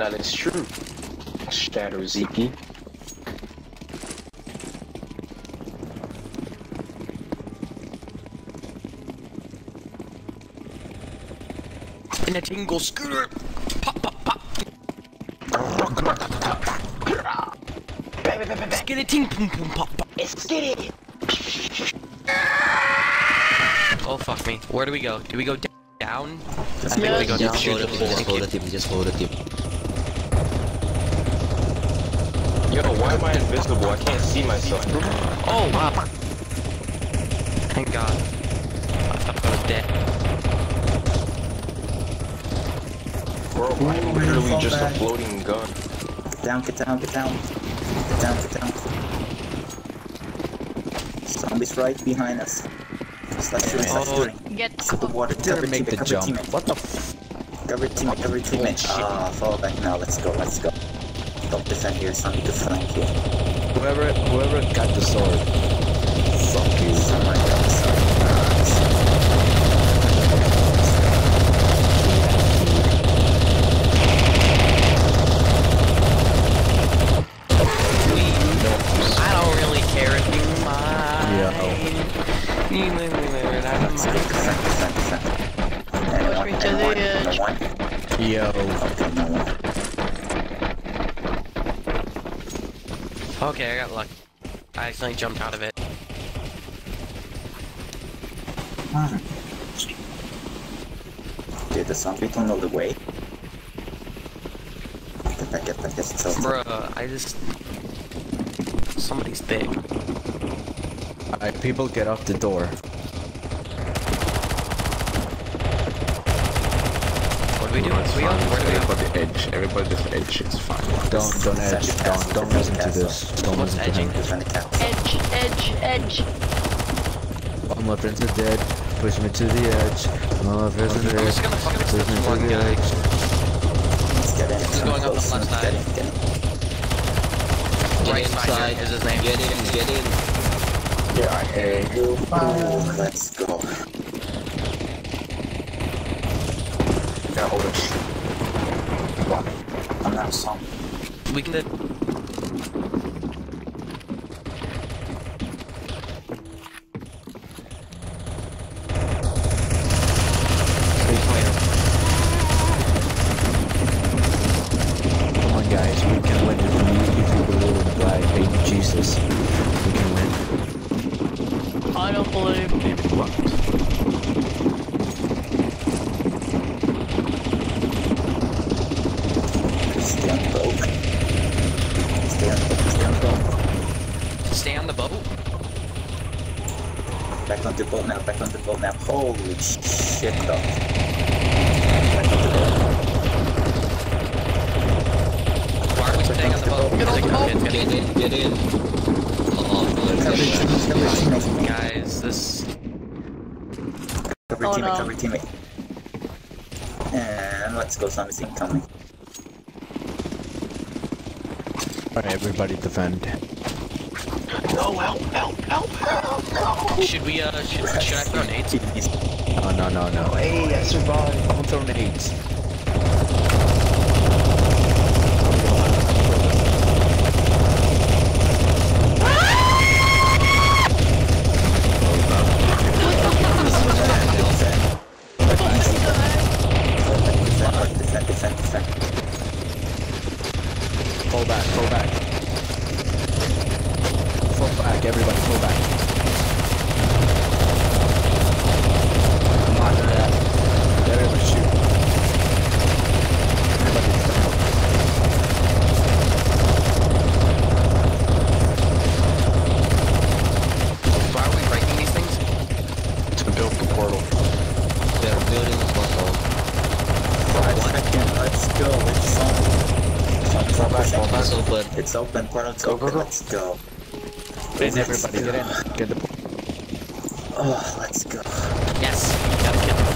That is true. Shadow Zeke. In a tingle scooter. Pop, pop, pop. Skitty ting boom boom pop pop. Skitty! Oh fuck me. Where do we go? Do we go down? I think Yeah. we go down. Just follow the team, just follow the team, just follow the team. Yo, why am I invisible? I can't see myself. Oh wow. Thank God. I thought I was dead. Bro, I'm literally just a floating gun. Get down, get down, get down. Get down, get down. Zombies right behind us. Slash shooting, slash Oh. shooting. Get Cover water, Didn't cover make teammate, the cover jump. teammate. What the f- Cover teammate, cover teammate. Ah, fall back now, let's go, let's go. Don't defend here, somebody to flank here. Whoever, whoever got the sword. Fuck you. Someone got the side. Nice. I don't really care if you mind. You live with it, I don't Let's go, mind. defend, defend, defend. Anyone, me to the anyone, edge. no one? Yo. Okay, no one. Okay, I got lucky. I accidentally jumped out of it. Hmm. Dude, the zombie don't know the way. Get back, get back, get so Bruh, I just... Somebody's thick. Alright, people get off the door. What do we do? What do we go? Where do we? Everybody edge. Everybody just edge. It's fine. Don't, don't edge. Don't, don't listen to this. Don't listen to him. Defend the castle. edge, edge, edge. All my friends are dead. Push me to the edge. All my friends are dead. just gonna focus Push me to the edge. Let's get in. Who's going up on the left side? Get in, get in. Right side is his name. Get in, get in. Yeah, I hear you. Let's go. Yeah, hold it. I'm not some. We We can win if we, if we believe in baby Jesus. We can win. I don't believe. Stay on the boat. Stay on the boat, stay on the boat. Stay on the boat? Back on the boat now, back on the boat now. Holy shit, though. Back on the boat. Why are we staying on the boat? Get on the boat. Get Get in, get in. Oh, Cover let's teammate, cover teammate. Guys, this... Cover Oh, teammate, no. cover teammate. And let's go, zombies incoming. Alright, everybody defend. No, help, help, help, help, help. Should we, uh, should, should I throw nades? No, no, no, no. Hey, I survived. Don't throw nades. Fall back, fall back. Fall back, everybody, fall back. Come on, yeah. Let everybody shoot. Everybody defend. Why are we breaking these things? To build the portal. They're building a portal. Five seconds, let's go. It's on. Zombies Fall are back, pushing. fall back. It's open. It's open, portal's Go, go, open, go. let's go. In, everybody, go. get in. Get the Oh, let's go. Yes.